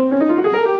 Música